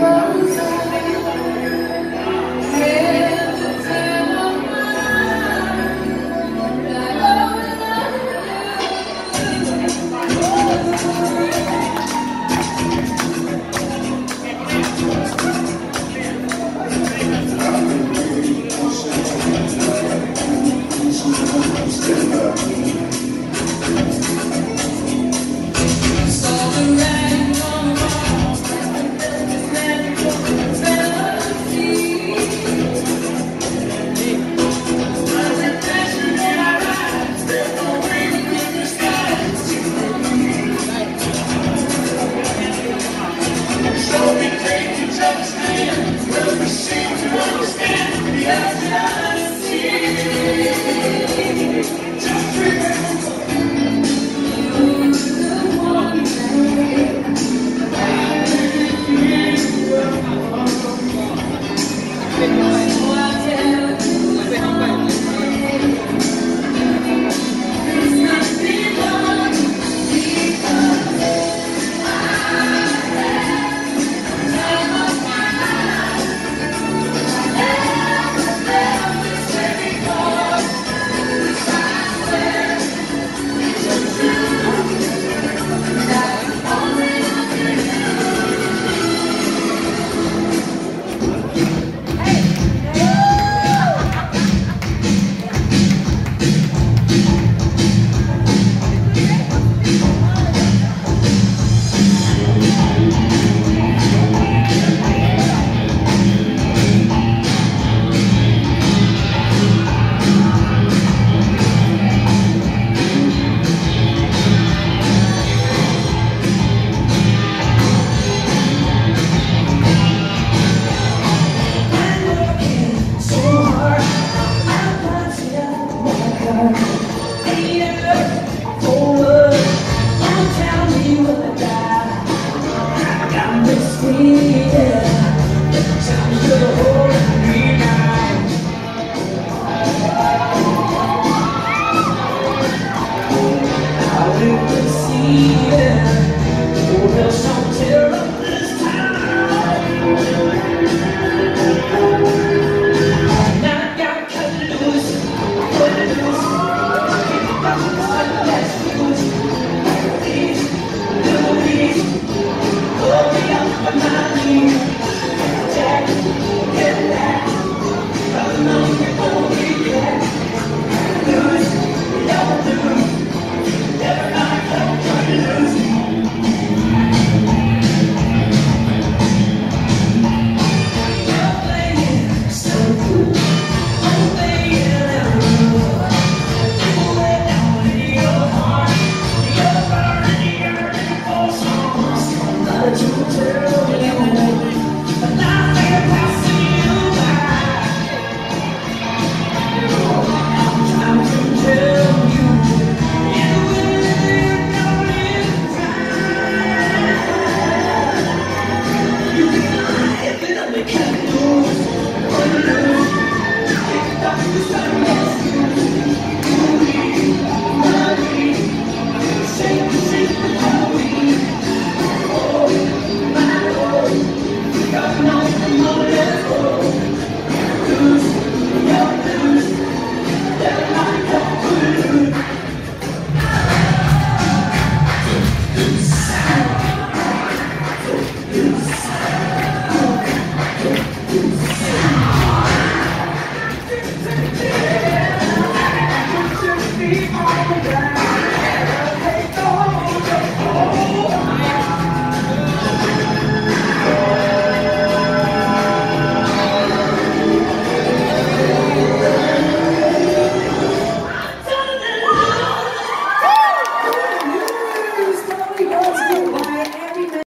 Rosa. my